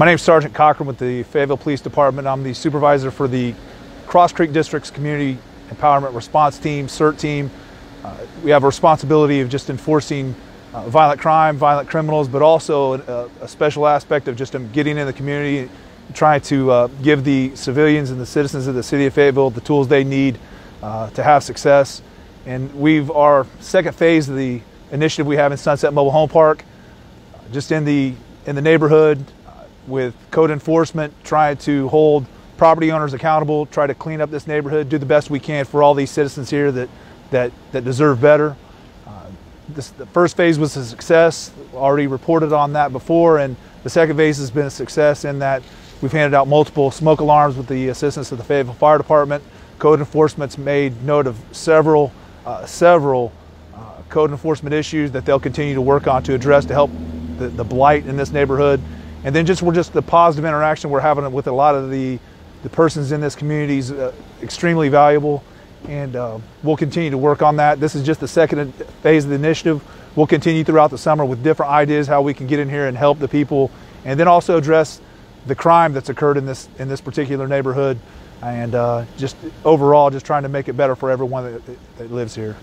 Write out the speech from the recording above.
My name is Sergeant Cochran with the Fayetteville Police Department. I'm the supervisor for the Cross Creek District's Community Empowerment Response Team, CERT team. Uh, we have a responsibility of just enforcing uh, violent crime, violent criminals, but also a, a, special aspect of just getting in the community, trying to uh, give the civilians and the citizens of the city of Fayetteville the tools they need uh, to have success. And we've our second phase of the initiative we have in Sunset Mobile Home Park, just in the in the neighborhood, with code enforcement, trying to hold property owners accountable, try to clean up this neighborhood, do the best we can for all these citizens here that, that, that deserve better. Uh, this, the first phase was a success, already reported on that before, and the second phase has been a success in that we've handed out multiple smoke alarms with the assistance of the Fayetteville Fire Department. Code enforcement's made note of several, uh, several uh, code enforcement issues that they'll continue to work on to address to help the, the blight in this neighborhood and then just we're just the positive interaction we're having with a lot of the the persons in this community is uh, extremely valuable. And uh, we'll continue to work on that. This is just the second phase of the initiative. We'll continue throughout the summer with different ideas how we can get in here and help the people. And then also address the crime that's occurred in this in this particular neighborhood. And uh, just overall just trying to make it better for everyone that, that lives here